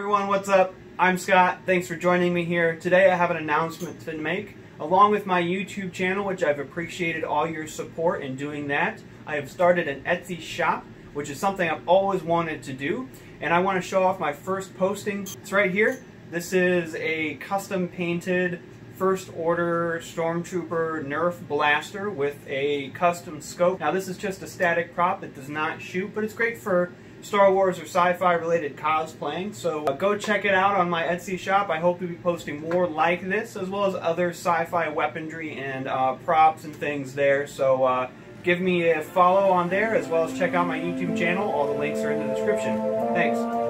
everyone, what's up? I'm Scott. Thanks for joining me here. Today I have an announcement to make. Along with my YouTube channel, which I've appreciated all your support in doing that, I have started an Etsy shop, which is something I've always wanted to do. And I want to show off my first posting. It's right here. This is a custom painted first order Stormtrooper Nerf blaster with a custom scope. Now this is just a static prop that does not shoot, but it's great for Star Wars or sci-fi related cosplaying. So uh, go check it out on my Etsy shop. I hope to be posting more like this as well as other sci-fi weaponry and uh, props and things there. So uh, give me a follow on there as well as check out my YouTube channel. All the links are in the description. Thanks.